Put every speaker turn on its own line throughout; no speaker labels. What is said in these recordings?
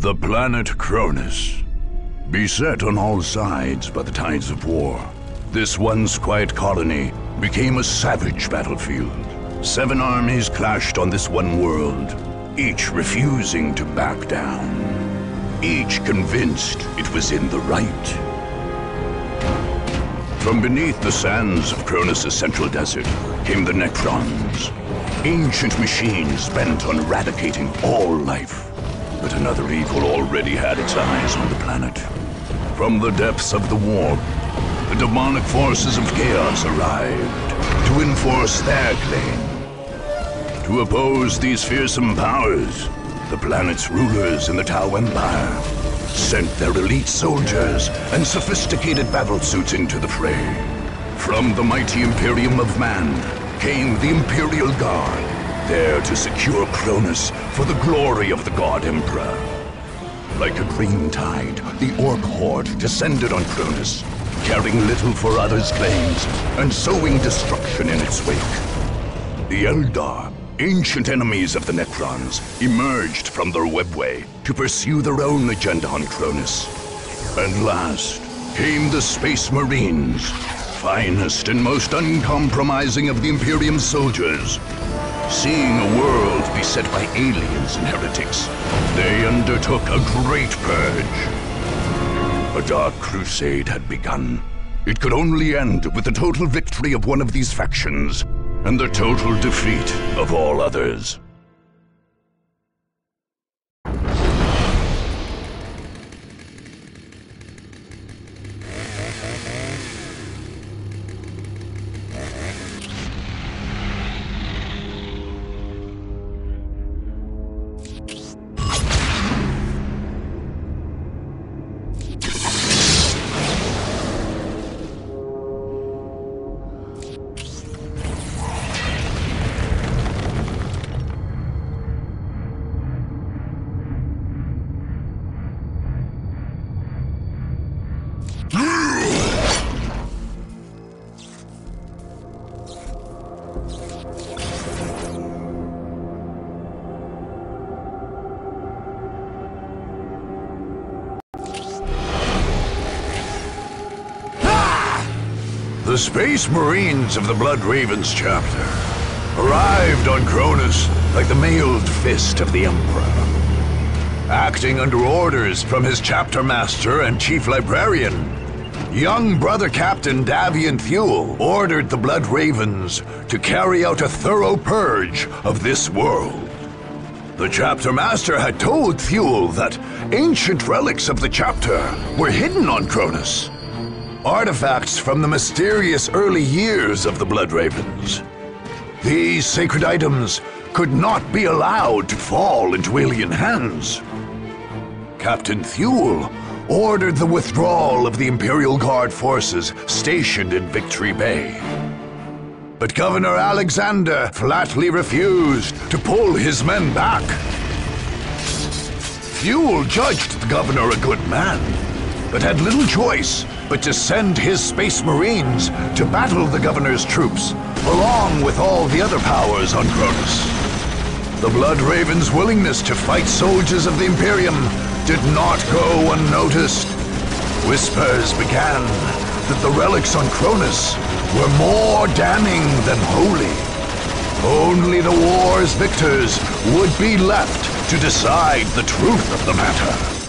The planet Kronus. Beset on all sides by the tides of war, this once quiet colony became a savage battlefield. Seven armies clashed on this one world, each refusing to back down. Each convinced it was in the right. From beneath the sands of Kronus' central desert came the Necrons, ancient machines bent on eradicating all life. But another evil already had its eyes on the planet. From the depths of the warp, the demonic forces of chaos arrived to enforce their claim. To oppose these fearsome powers, the planet's rulers in the Tau Empire sent their elite soldiers and sophisticated battle suits into the fray. From the mighty Imperium of Man came the Imperial Guard, there to secure Kronus for the glory of the God Emperor. Like a green tide, the Ork Horde descended on Kronus, caring little for others' claims and sowing destruction in its wake. The Eldar, ancient enemies of the Necrons, emerged from their webway to pursue their own agenda on Kronus. And last came the Space Marines, finest and most uncompromising of the Imperium soldiers. Seeing a world beset by aliens and heretics, they undertook a great purge. A dark crusade had begun. It could only end with the total victory of one of these factions, and the total defeat of all others. Space Marines of the Blood Ravens chapter arrived on Kronus like the mailed fist of the Emperor. Acting under orders from his chapter master and chief librarian, young brother Captain Davian Thule ordered the Blood Ravens to carry out a thorough purge of this world. The chapter master had told Thule that ancient relics of the chapter were hidden on Kronus. Artifacts from the mysterious early years of the Blood Ravens. These sacred items could not be allowed to fall into alien hands. Captain Thule ordered the withdrawal of the Imperial Guard forces stationed in Victory Bay. But Governor Alexander flatly refused to pull his men back. Thule judged the governor a good man, but had little choice but to send his space marines to battle the governor's troops, along with all the other powers on Kronus. The Blood Raven's willingness to fight soldiers of the Imperium did not go unnoticed. Whispers began that the relics on Kronus were more damning than holy. Only the war's victors would be left to decide the truth of the matter.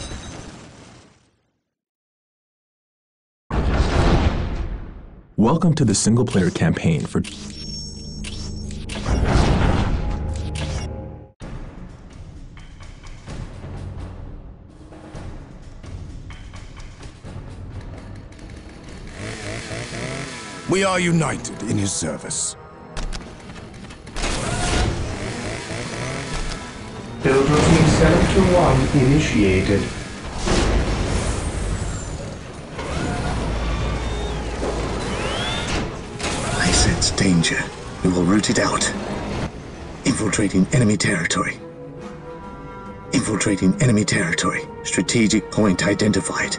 Welcome to the single player campaign for
We are united in his service.
Filtering Sector 1 initiated.
Danger. We will root it out. Infiltrating enemy territory. Infiltrating enemy territory. Strategic point identified.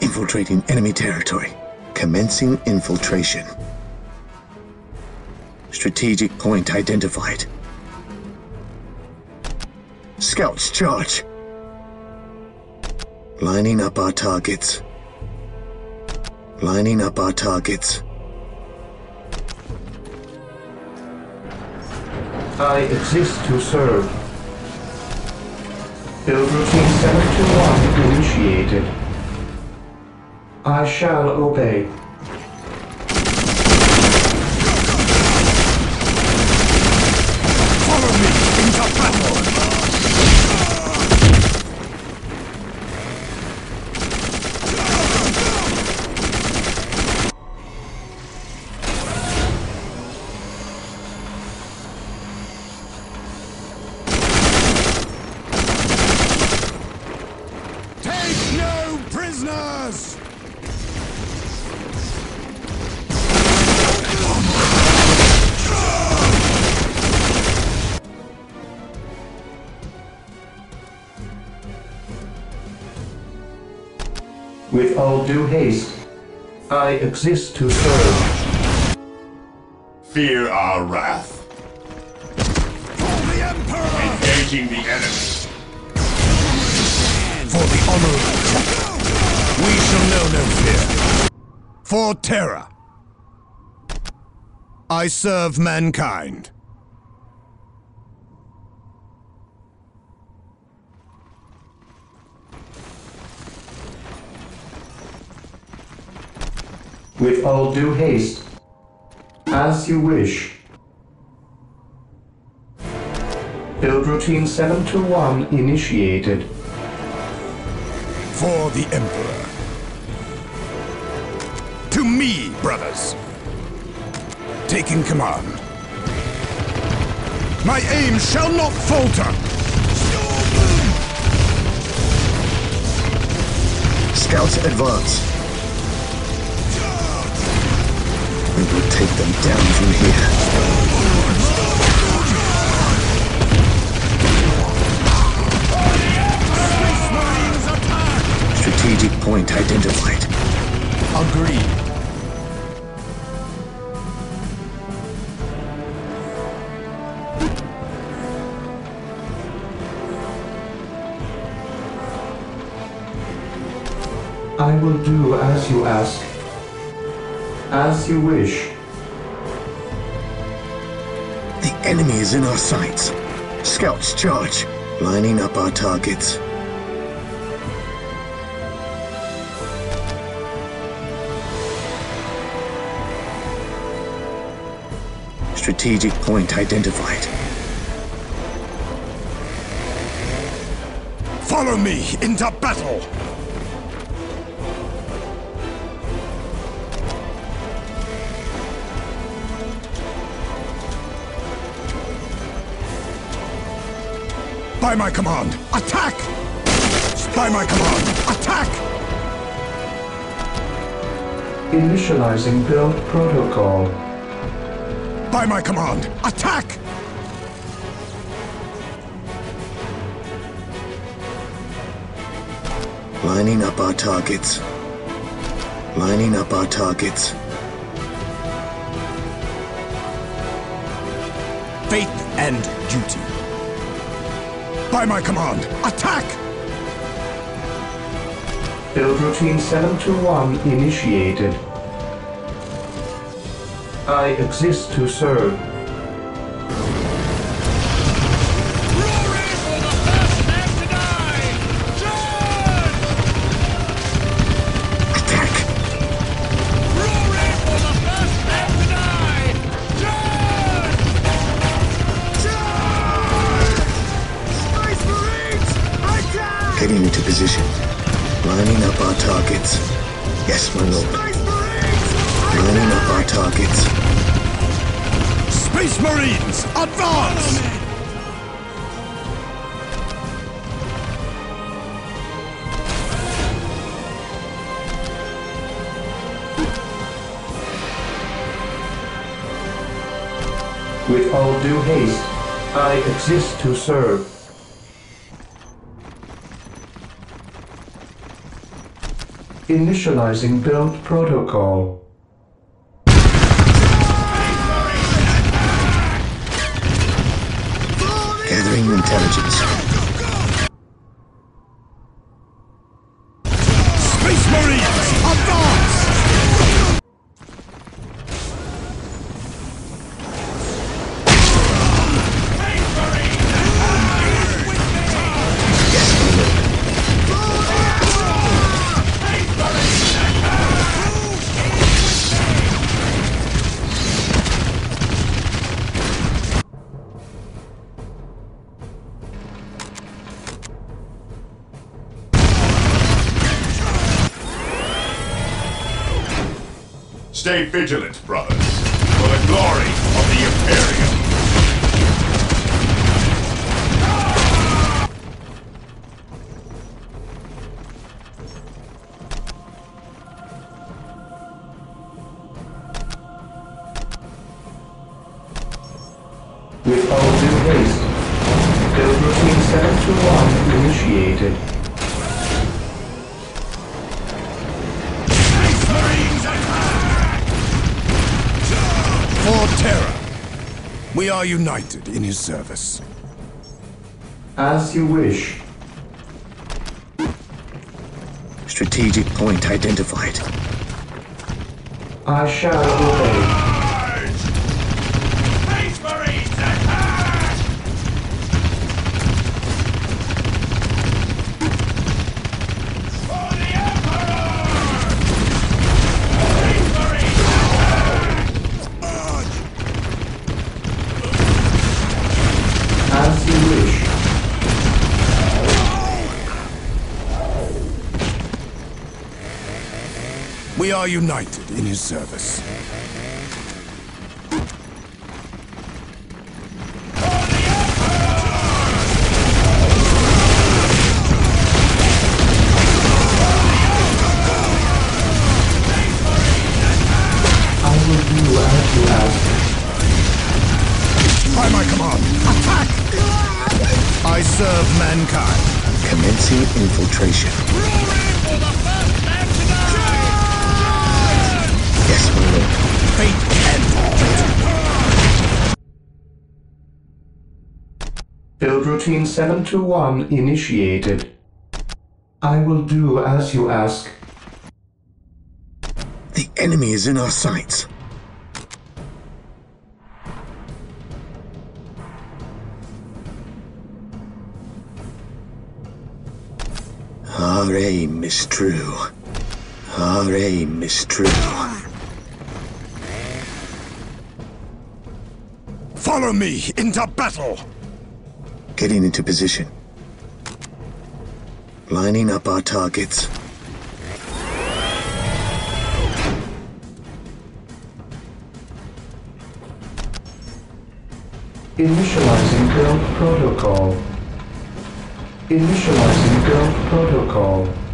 Infiltrating enemy territory. Commencing infiltration. Strategic point identified. Scouts, charge! Lining up our targets. Lining up our targets.
I exist to serve. Build routine 721 initiated. I shall obey. With due haste, I exist to serve.
Fear our wrath.
For the Emperor!
Engaging the enemy.
For the honor of the Temple, we shall know no fear. For Terra, I serve mankind.
With all due haste, as you wish. Build routine 721 initiated.
For the Emperor. To me, brothers. Taking command. My aim shall not falter.
Scouts, advance. We will take them down from here. Strategic point identified.
Agreed.
I will do as you ask. As you wish.
The enemy is in our sights. Scouts, charge. Lining up our targets. Strategic point identified.
Follow me into battle. By my command, attack! By my command, attack!
Initializing build protocol.
By my command, attack!
Lining up our targets. Lining up our targets.
Faith and duty. By my command, attack!
Build routine 721 initiated. I exist to serve.
Getting into position. Lining up our targets. Yes, my lord. Lining up our targets.
Space Marines, advance!
With all due haste, I exist to serve. Initializing build protocol.
Gathering intelligence.
Stay vigilant, brothers, for the glory of the Imperium.
With all due haste, build routine 721 initiated.
We are united in his service.
As you wish.
Strategic point identified.
I shall obey.
We are united in his service.
I will do as you ask.
By my command, attack! I serve mankind.
Commencing infiltration.
Build routine 721 initiated. I will do as you ask.
The enemy is in our sights. Our aim is true. Our aim is true.
Follow me into battle!
Getting into position. Lining up our targets.
Initializing build protocol. Initializing build protocol.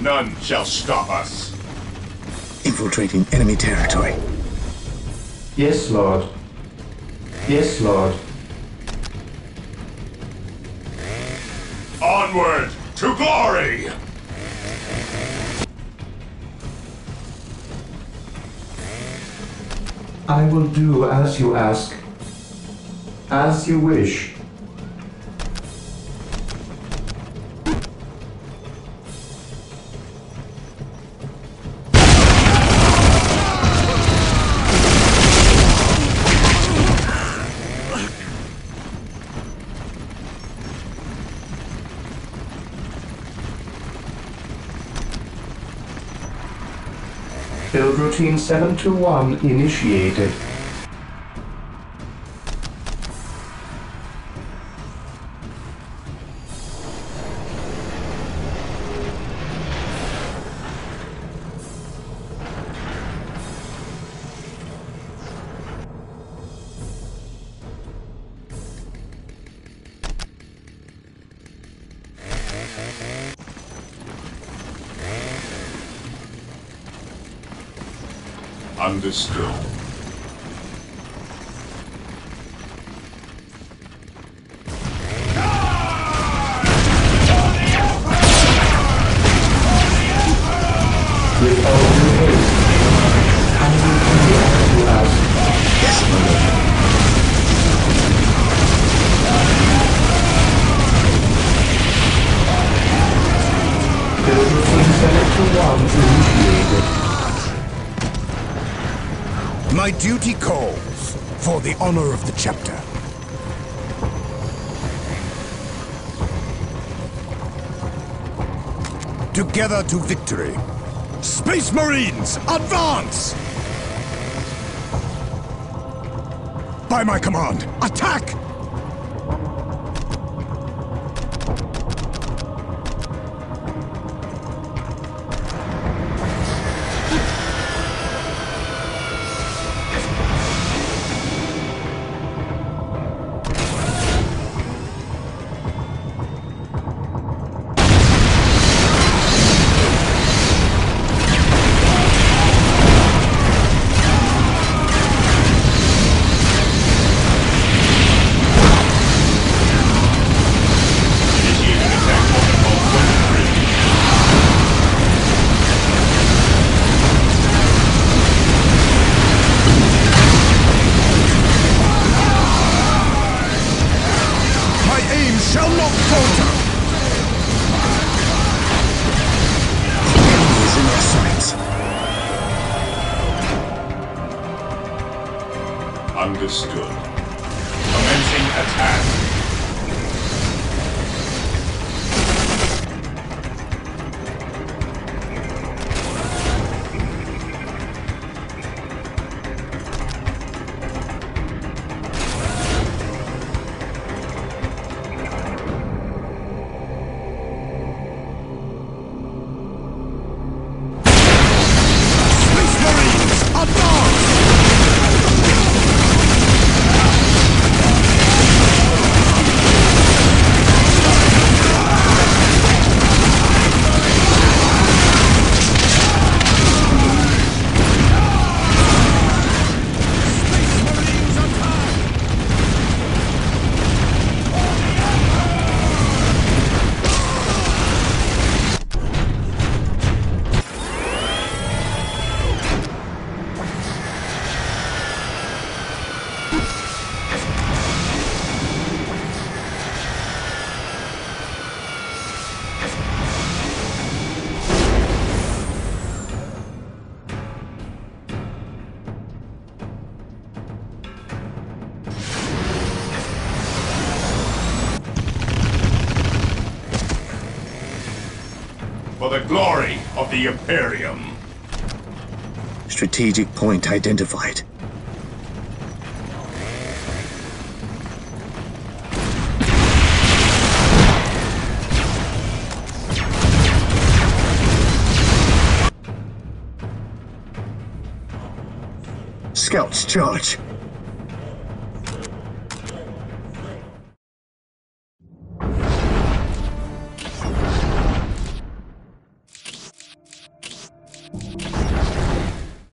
None shall stop us.
Infiltrating enemy territory.
Yes, Lord. Yes, Lord.
Onward to glory!
I will do as you ask. As you wish. Build routine 721 initiated.
Understood.
My
duty calls for the honor of the chapter. Together to victory. Space Marines, advance! By my command, attack! For the glory of the Imperium.
Strategic point identified. Scouts charge.